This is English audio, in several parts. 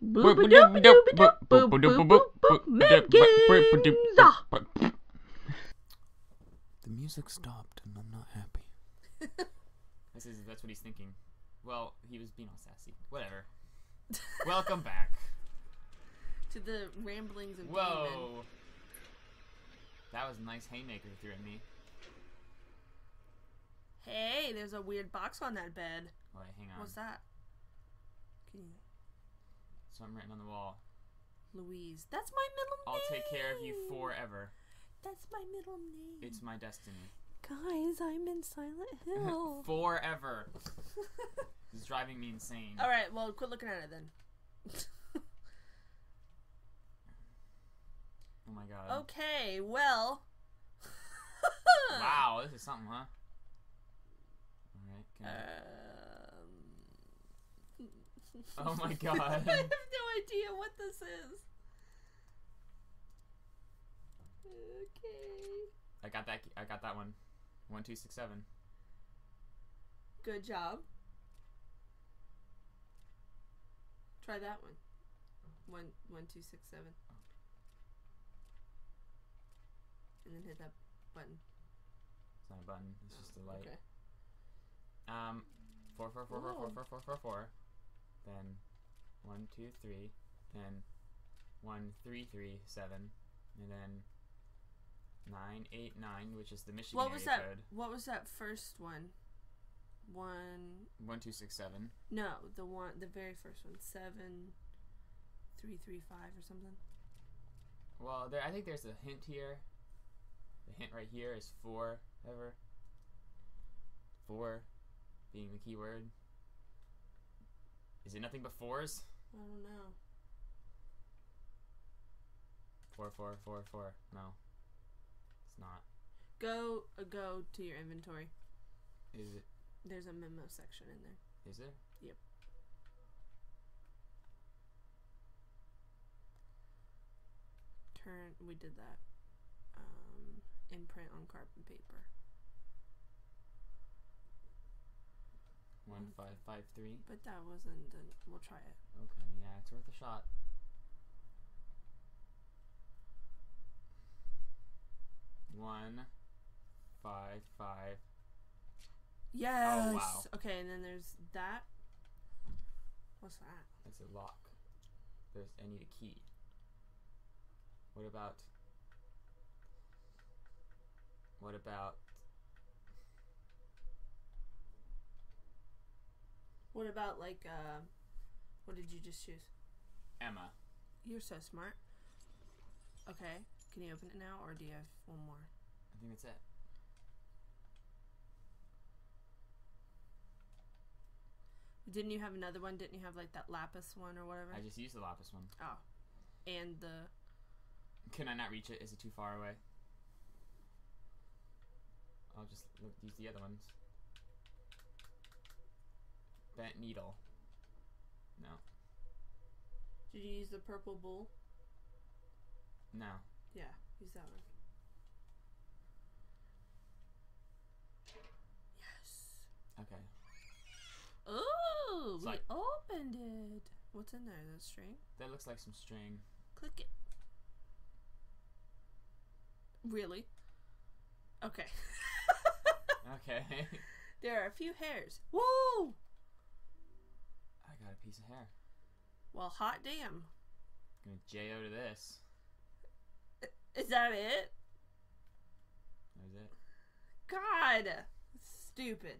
The music stopped and I'm not happy. This is that's what he's thinking. Well, he was being all sassy. Whatever. Welcome back. to the ramblings of Damon. Whoa. That was a nice haymaker through at me. Hey, there's a weird box on that bed. Wait, hang on. What's that? Can you, Something written on the wall. Louise? That's my middle name. I'll take care of you forever. That's my middle name. It's my destiny. guys. I'm in Silent Hill. forever. It's driving me insane. All right. Well, quit looking at it then. Oh my god. okay. Well. Wow, this is something, huh? Alright, can I- Um, Oh my god. I have no idea what this is. Okay. I got that I got that one. One two six seven. Good job. Try that one. One, one, two, six, seven. And then hit that button. It's not a button, it's just a light. Okay. Um four four four four four four four four four. Then one, two, three, then one, three, three, seven, and then nine, eight, nine, which is the Michigan What was that? code. What was that first one? One. One two six seven. No, the one, the very first one. Seven, three, three, five, or something. Well, there I think there's a hint here. The hint right here is four ever. Four being the keyword. Is it nothing but fours? I don't know. Four, four, four, four. No. It's not. Go, uh, go to your inventory. Is it? There's a memo section in there. Is there? Yep. Turn. We did that. Um, imprint on carbon paper. One, five, five, three. But that wasn't. The, we'll try it. Okay, yeah, it's worth a shot. One, five, five. Oh, yes. Oh, wow. Okay, and then there's that. What's that? That's a lock. There's I need a key. What about What about What about like uh, what did you just choose? Emma? You're so smart. Okay, can you open it now, or do you have one more? I think that's it. Didn't you have another one? Didn't you have like that lapis one or whatever? I just used the lapis one. oh, and the Can I not reach it? Is it too far away? I'll just look, use the other ones. Bent needle. No. did you use the purple bull? No. Yeah, use that one. Yes. Okay. Oh, we like- opened it. What's in there? That string? That looks like some string. Click it. Really? Okay. Okay. there are a few hairs. Woo! Got a piece of hair. Well, hot damn. Gonna JO to this. Is that it? That was it. God! Stupid.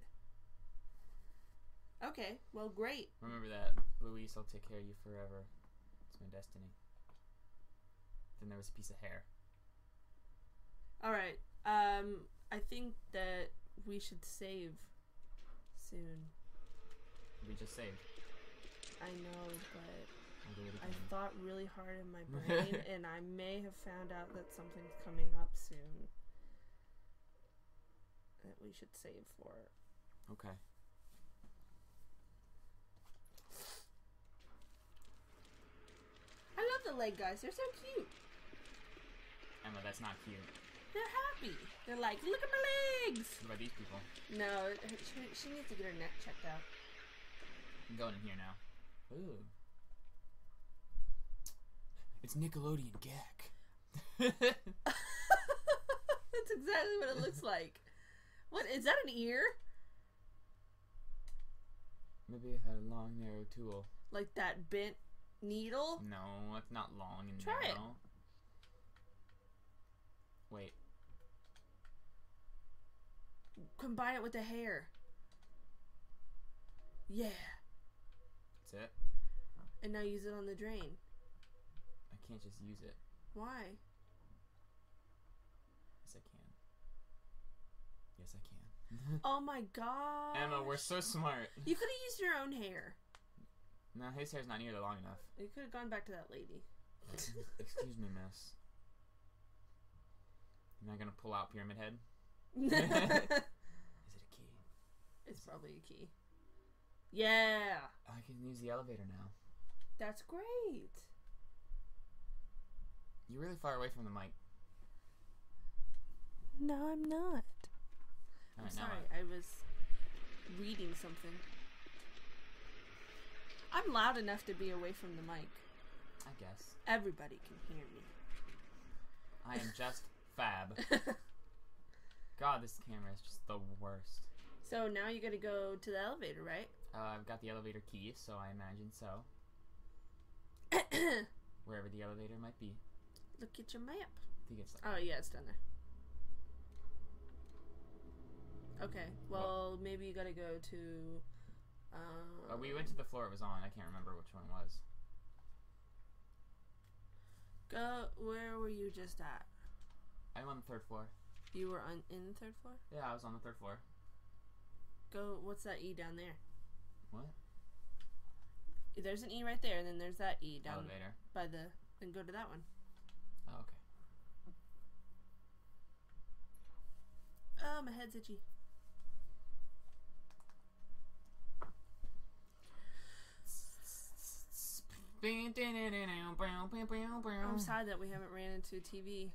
Okay, well, great. Remember that, Luis. I'll take care of you forever. It's my destiny. Then there was a piece of hair. Alright, um, I think that we should save soon. We just saved. I know, but I'll do it I thought really hard in my brain, and I may have found out that something's coming up soon that we should save for. Okay. I love the leg guys. They're so cute. Emma, that's not cute. They're happy. They're like, look at my legs. What about these people? No, she, she needs to get her neck checked out. I'm going in here now. Ooh. It's Nickelodeon Gak. That's exactly what it looks like. What is that? An ear? Maybe it had a long, narrow tool. Like that bent needle? No, it's not long and Try it. narrow. Wait. Combine it with the hair. Yeah. That's it. And now use it on the drain. I can't just use it. Why? Yes, I can. Yes, I can. Oh my god. Emma, we're so smart. You could have used your own hair. No, his hair's not nearly long enough. You could have gone back to that lady. Excuse me, miss. You're not gonna pull out Pyramid Head? Is it a key? It's probably a key. Yeah. I can use the elevator now. That's great. You're really far away from the mic. No, I'm not. I'm Alright, now sorry. I was reading something. I'm loud enough to be away from the mic. I guess. Everybody can hear me. I am just fab. God, this camera is just the worst. so now you gotta go to the elevator, right? Uh, I've got the elevator key, so I imagine so. Wherever the elevator might be. Look at your map. I think it's like. Oh, yeah, it's down there. Okay, well, maybe you gotta go to. Uh, Uh, we went to the floor it was on. I can't remember which one it was. Go. Where were you just at? I'm on the third floor. You were on in the third floor. Yeah, I was on the third floor. Go. What's that E down there? What? There's an E right there, and then there's that E down Elevator. by the. Then go to that one. Oh, okay. Oh, my head's itchy. I'm sad that we haven't ran into a TV.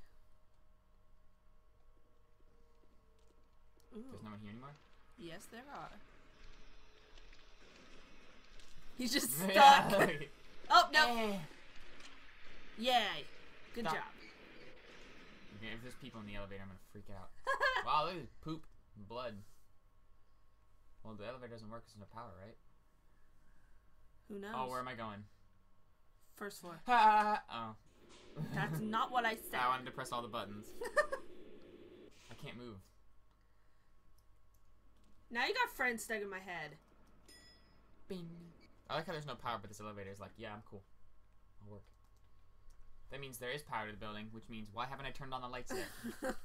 Ooh. There's no one here anymore? Yes, there are. He's just stuck. Yeah. oh no! Eh. Yay! Good Stop. job. If there's people in the elevator, I'm gonna freak out. wow, look at this poop and blood. Well, the elevator doesn't work because there's no power, right? Who knows? Oh, where am I going? First floor. Ah, oh. That's not what I said. I wanted to press all the buttons. I can't move. now you got friends stuck in my head. Bing. I like how there's no power, but this elevator is like, yeah, I'm cool. I'll work. That means there is power to the building, which means why haven't I turned on the lights yet?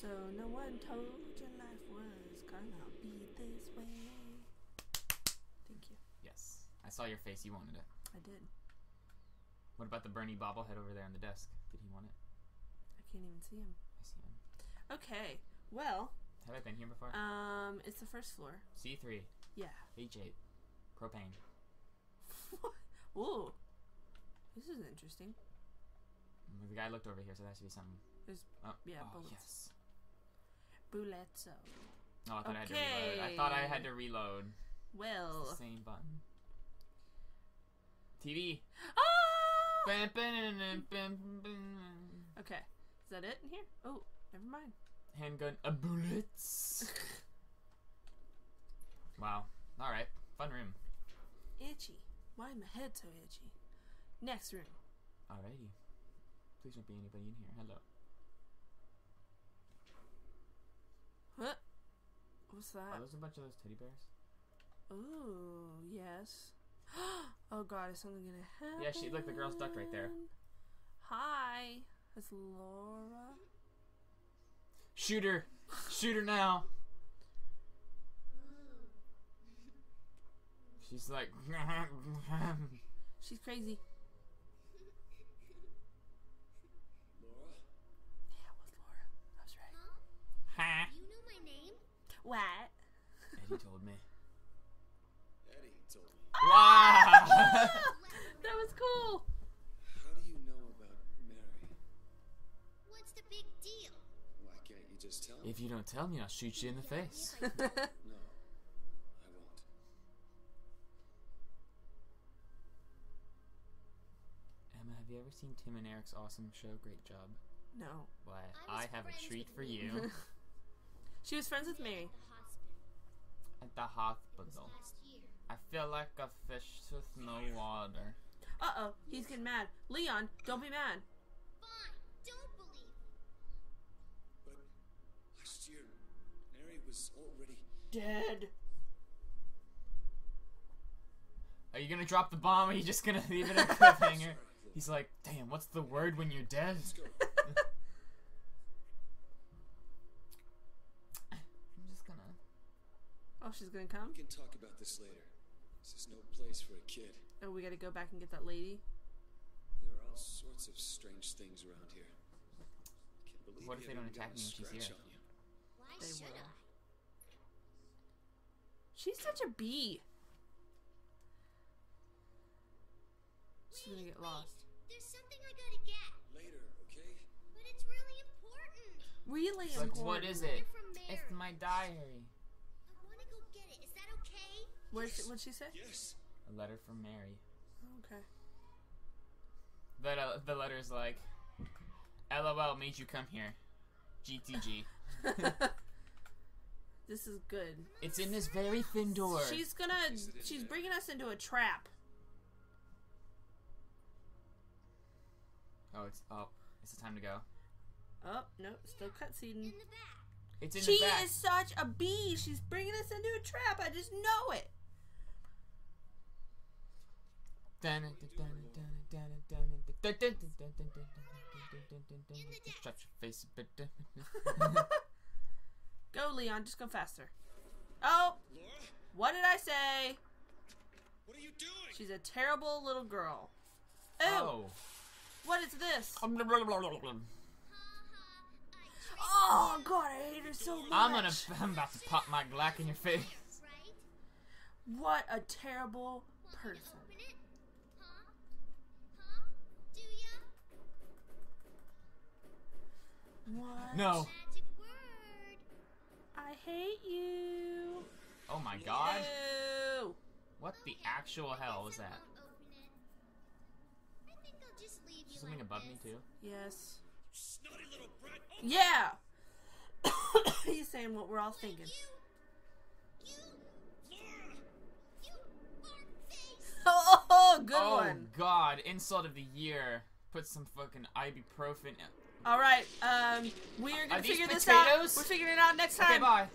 so no one told your life was gonna be this way. Thank you. yes. I saw your face. You wanted it. I did. What about the Bernie bobblehead over there on the desk? Did he want it? I can't even see him. I see him. Okay. Well, Have I been here before? um, it's the first floor. C3, Yeah. H8, propane. Ooh. This is interesting. The guy looked over here, so that should be something. There's- oh, yeah, oh, bullets. yes. Buletto. Oh, I thought I had to reload. I thought I had to reload. Well. same button. TV. Ah! Okay. Is that it in here? Oh, never mind. Handgun. A bullets. wow. All right. Fun room. Itchy. Why my head so itchy? Next room. Alrighty. Please don't be anybody in here. Hello. What? What's Are that? those a bunch of those teddy bears? Ooh, yes. oh god, is something gonna happen? Yeah, she- look, the girl's ducked right there. Hi. It's Laura. Shoot her! Shoot her now! She's like. She's crazy. Laura? Yeah, it was Laura. I was right. ha! You know my name? What? Eddie told me. Eddie told me. Oh! Wow! that was cool. How do you know about Mary? What's the big deal? Why can't you just tell me? if you don't tell me, I'll shoot you in the face. Seen Tim and Eric's awesome show? Great job. No. Why, I I have a treat for you she was friends with Mary. At the hospital. at the It was hospital. last year. I feel like a fish with no water. Uh oh, he's getting mad. Leon, don't be mad. Fine. Don't believe. But last year, Mary was already. Dead. Are you gonna drop the bomb or are you just gonna leave it a cliffhanger? He's like, damn, what's the word when you're dead? Let's go. I'm just gonna. Oh, she's gonna come? We can talk about this later. This is no place for a kid. Oh, we gotta go back and get that lady. There are all sorts of strange things around here. Can't believe What if they don't attack me a when she's here? Why They should will. I? She's such a bee. She's gonna get lost. There's something I gotta get, Later, okay? but it's really important. Really It's like, important. what is it? It's my diary. I wanna go get it. Is that okay? What did she, what'd she say? Yes. A letter from Mary. Okay. That uh, the letter's like, LOL made you come here. GTG. this is good. It's in this very thin door. She's gonna. She's bringing us into a trap. Oh, it's oh, it's the time to go. Oh no, still cutscene. In the back. It's in She the back. is such a bee. She's bringing us into a trap. I just know it. Shut your face a bit. Go, Leon. Just go faster. Oh, what did I say? What are you doing? She's a terrible little girl. Ew. Oh. What is this? I'm Ha ha. I Oh God, I hate her so much. I'm gonna. I'm about to pop my Glock in your face. What a terrible Want me to person. open it? Huh? Huh? Do ya? What? No. I hate you. Oh my God. Ew. What the Okay, actual hell guess is I that? won't open it. I think I'll just leave you Something like above me too. Yes. Snotty little brat. Oh, Yeah. He's saying what we're all thinking. You, you, Laura! you, fart. Oh, good oh one. God! Insult of the year. Put some fucking ibuprofen. All right. Um, we are Are gonna these figure this out. potatoes? We're figuring it out next time. Okay, bye.